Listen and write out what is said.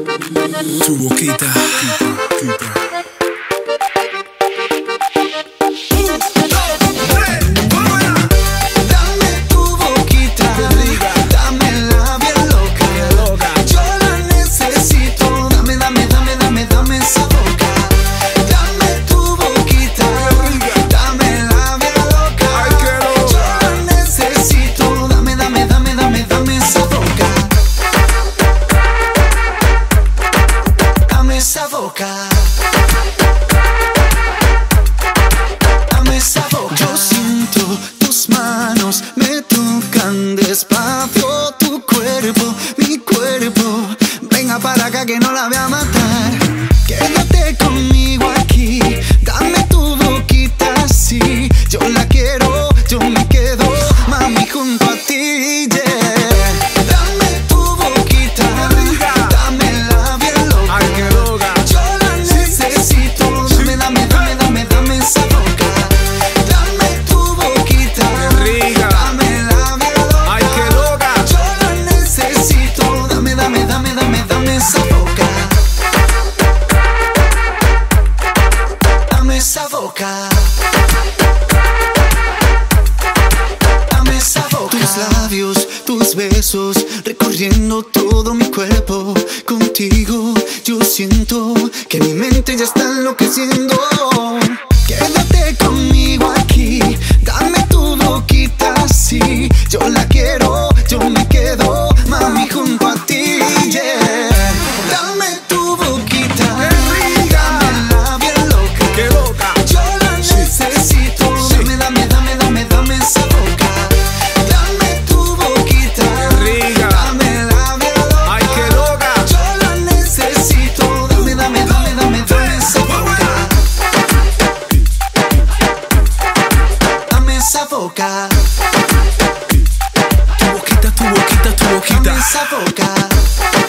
Tu boquita, tu boquita. me tocan despacio tu cuerpo, mi cuerpo. Venga para acá que no la voy a matar. Quédate conmigo. Dame. Tus labios, tus besos, recorriendo todo mi cuerpo. Contigo yo siento que mi mente ya está enloqueciendo. Quédate boca. Tu boquita, tu boquita, tu boquita. Dame esa boca.